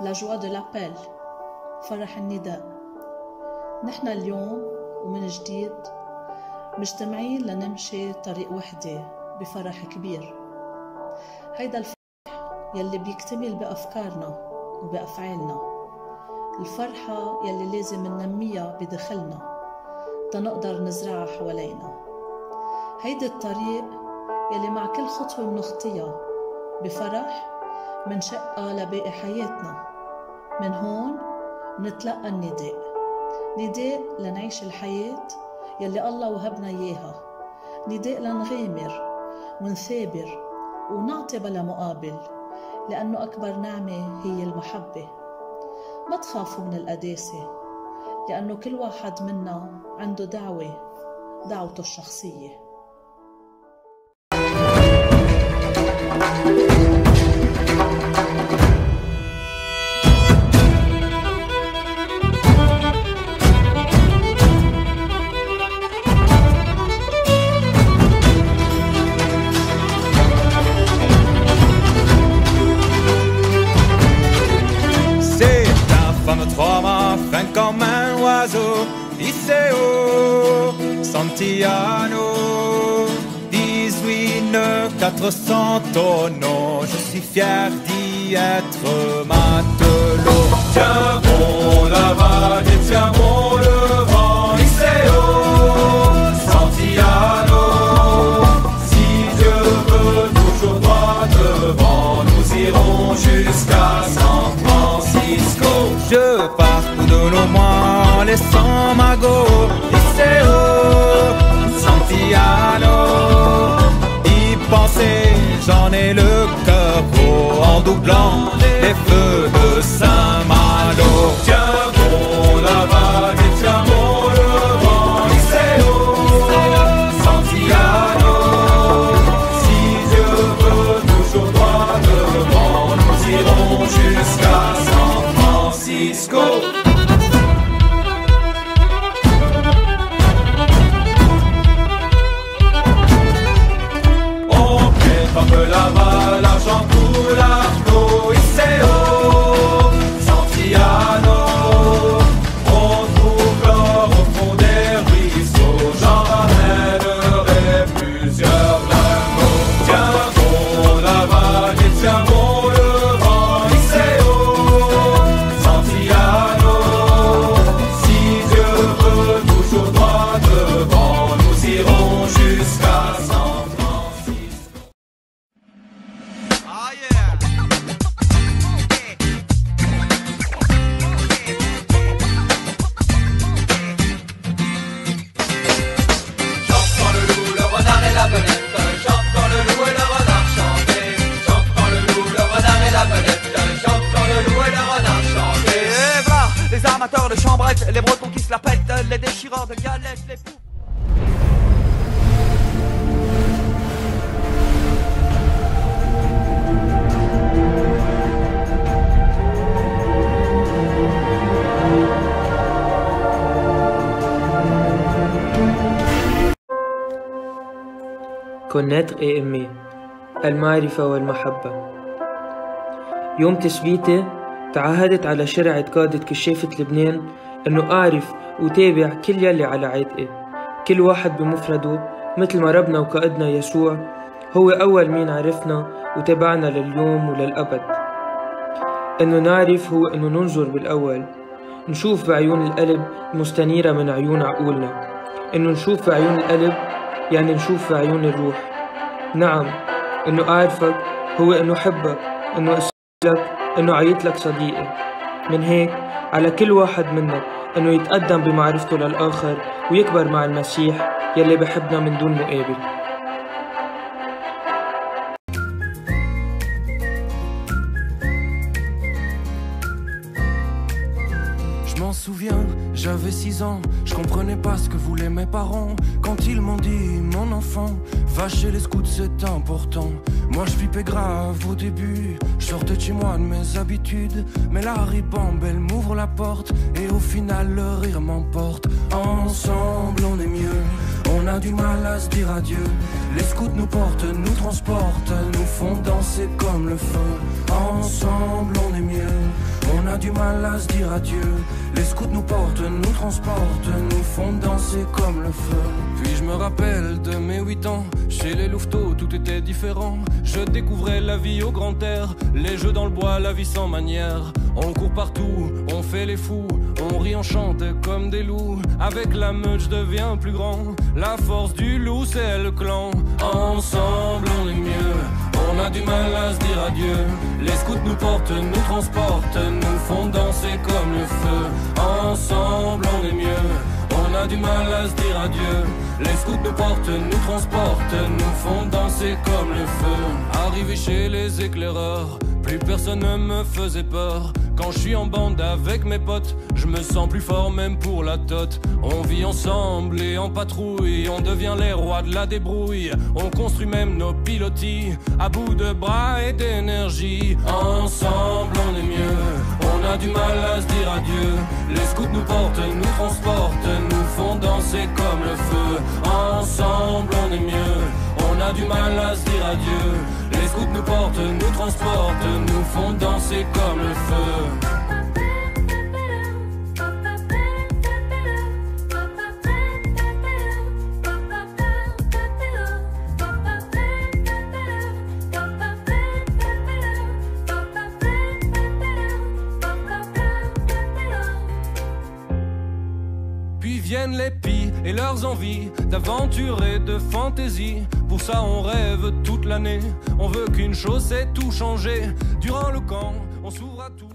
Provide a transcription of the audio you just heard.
la joie de l'appel. فرح النداء نحن اليوم ومن جديد مجتمعين لنمشي طريق وحدة بفرح كبير. هيدا الفرح يلي بيكتمل بأفكارنا وبأفعالنا. الفرحة يلي لازم ننميها بداخلنا تنقدر نزرعها حوالينا. هيدي الطريق يلي مع كل خطوة منخطيها بفرح منشقها لباقي حياتنا. من هون منتلقى النداء. نداء لنعيش الحياة يلي الله وهبنا إياها. نداء لنغامر ونثابر ونعطي بلا مقابل لأنه أكبر نعمة هي المحبة. ما تخافوا من القداسة لأنه كل واحد منا عنده دعوة دعوته الشخصية. C'est Santiano 18 400 tonneaux. Je suis fier d'y être matelot. Tiens bon la vague et tiens bon le vent Iseo Santiano. Si Dieu veut toujours droit devant Nous irons jusqu'à San Francisco. Je parcours de loin laissant ma go le gros En doublant Baba. amateurs de chambrettes, les bretons qui se la pètent, les déchireurs de galettes, les fous. كونيتر اي امي المعرفة والمحبة يوم تثبيتي تعهدت على شرعة قادة كشافة لبنان إنه أعرف وتابع كل يلي على عاتقي كل واحد بمفرده مثل ما ربنا وقائدنا يسوع هو أول مين عرفنا وتابعنا لليوم وللأبد. إنه نعرف هو إنه ننظر بالأول نشوف بعيون القلب مستنيرة من عيون عقولنا. إنه نشوف بعيون القلب يعني نشوف بعيون الروح. نعم إنه أعرفك هو إنه حبك إنه اسالك إنه عيط لك صديقي. من هيك على كل واحد منا إنه يتقدم بمعرفته للآخر ويكبر مع المسيح يلي بحبنا من دون مقابل. Je m'en souviens, j'avais 6 ans, je comprenais pas ce que voulaient mes parents quand ils m'ont dit mon enfant, va chez les scouts c'est important. Moi je vivais grave au début, je sortais de chez moi de mes habitudes, mais la ribambe elle m'ouvre la porte et au final le rire m'emporte. Ensemble on est mieux, on a du mal à se dire adieu. Les scouts nous portent, nous transportent, nous font comme le feu. Ensemble, on est mieux. On a du mal à se dire adieu. Les scouts nous portent, nous transportent, nous font danser comme le feu. Puis je me rappelle de mes 8 ans, chez les louveteaux tout était différent. Je découvrais la vie au grand air, les jeux dans le bois, la vie sans manière. On court partout, on fait les fous, on rit, on chante comme des loups. Avec la meute, je deviens plus grand. La force du loup, c'est le clan. Ensemble, on est mieux. A du mal à se dire adieu. Les scouts nous portent, nous transportent, nous font danser comme le feu. Ensemble, on est mieux. A du mal à se dire adieu. Les scouts nous portent, nous transportent, nous font danser comme le feu. Arrivé chez les éclaireurs, plus personne ne me faisait peur. Quand je suis en bande avec mes potes, je me sens plus fort même pour la tote. On vit ensemble et en patrouille, on devient les rois de la débrouille. On construit même nos pilotis à bout de bras et d'énergie. Ensemble, on est mieux. On a du mal à se dire adieu. Les scouts nous portent, nous transportent, nous font danser comme le feu. Ensemble, on est mieux. On a du mal à se dire adieu. Les scouts nous portent, nous transportent, nous font danser comme le feu. Viennent les pis et leurs envies d'aventure et de fantaisie. Pour ça, on rêve toute l'année. On veut qu'une chose, c'est tout changer. Durant le camp, on s'ouvre à tout.